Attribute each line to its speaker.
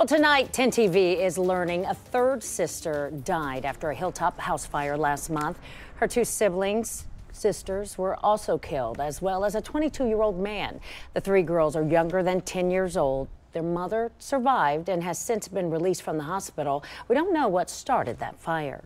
Speaker 1: Well, tonight, 10 TV is learning a third sister died after a hilltop house fire last month. Her two siblings, sisters, were also killed, as well as a 22 year old man. The three girls are younger than 10 years old. Their mother survived and has since been released from the hospital. We don't know what started that fire.